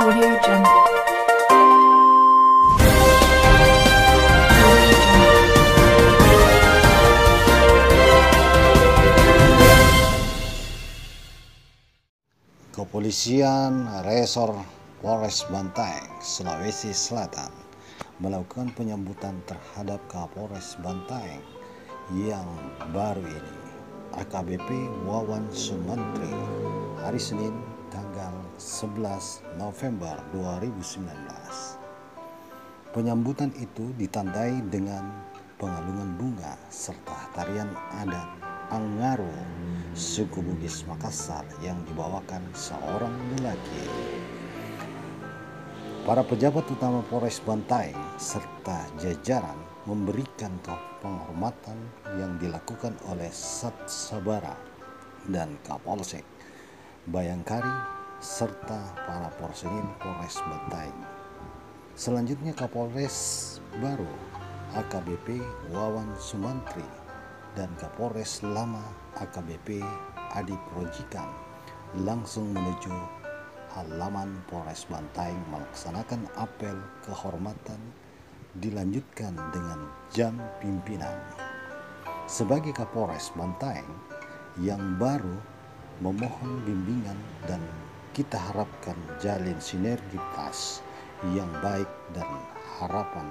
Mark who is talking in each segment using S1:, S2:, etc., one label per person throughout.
S1: Kepolisian Resor Polres Bantaeng, Sulawesi Selatan melakukan penyambutan terhadap Kapolres Bantaeng yang baru ini, AKBP Wawan Sumantri, hari Senin tanggal 11 November 2019. Penyambutan itu ditandai dengan pengalungan bunga serta tarian adat Angaro, suku Bugis Makassar yang dibawakan seorang lelaki. Para pejabat utama Polres Bantaeng serta jajaran memberikan penghormatan yang dilakukan oleh Sat Sabara dan Kapolsek Bayangkari serta para personil Polres Bantaeng. Selanjutnya Kapolres baru AKBP Wawan Sumantri dan Kapolres Lama AKBP Adi Projikan langsung menuju halaman Polres Bantaeng melaksanakan apel kehormatan dilanjutkan dengan jam pimpinan. Sebagai Kapolres Bantaeng yang baru memohon bimbingan dan kita harapkan jalin sinergitas yang baik dan harapan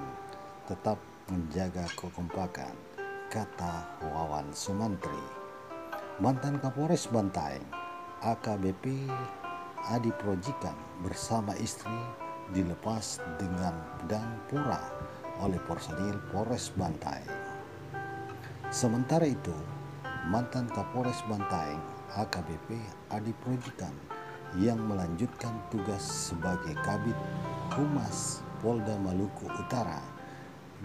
S1: tetap menjaga kekompakan kata Wawan Sumantri. Mantan Kapolres Bantaeng, AKBP Adi Projikan bersama istri dilepas dengan pedang pura oleh personil Polres Bantaeng. Sementara itu, mantan Kapolres Bantaeng AKBP Adi Projikan yang melanjutkan tugas sebagai Kabit Humas Polda Maluku Utara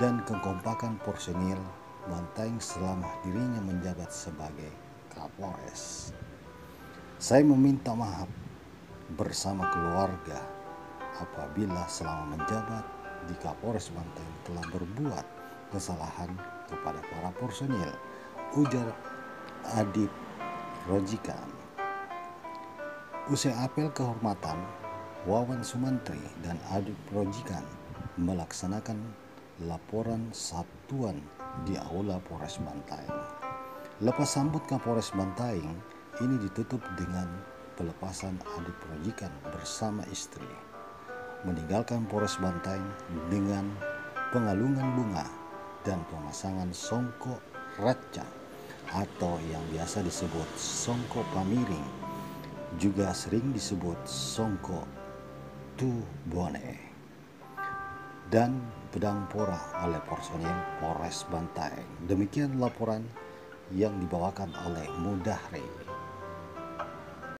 S1: dan kekompakan personil Bantaeng selama dirinya menjabat sebagai Kapolres. Saya meminta maaf bersama keluarga apabila selama menjabat di Kapolres Bantaeng telah berbuat kesalahan kepada para personil, ujar Adip Rojikan. Usai apel kehormatan, Wawan Sumantri dan Adip Rojikan melaksanakan laporan satuan di Aula Polres Bantaeng. Lepas sambut Kapolres Bantaeng, ini ditutup dengan pelepasan adik projikan bersama istri. Meninggalkan Polres Bantaeng dengan pengalungan bunga dan pemasangan songkok raca atau yang biasa disebut songkok pamiring juga sering disebut songkok tu bone dan pedang pora oleh personil Polres Bantaeng. Demikian laporan yang dibawakan oleh Mudahri.